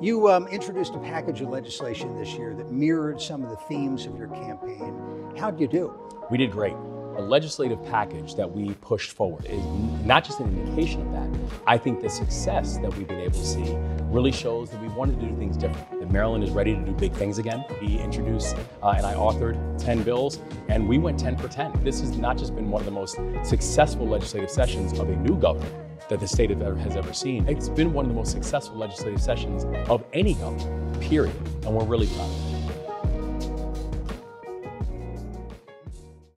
You um, introduced a package of legislation this year that mirrored some of the themes of your campaign. How'd you do? We did great. A legislative package that we pushed forward is not just an indication of that. I think the success that we've been able to see really shows that we wanted to do things different. That Maryland is ready to do big things again. We introduced uh, and I authored 10 bills, and we went 10 for 10. This has not just been one of the most successful legislative sessions of a new government that the state has ever seen. It's been one of the most successful legislative sessions of any government, period. And we're really proud of it.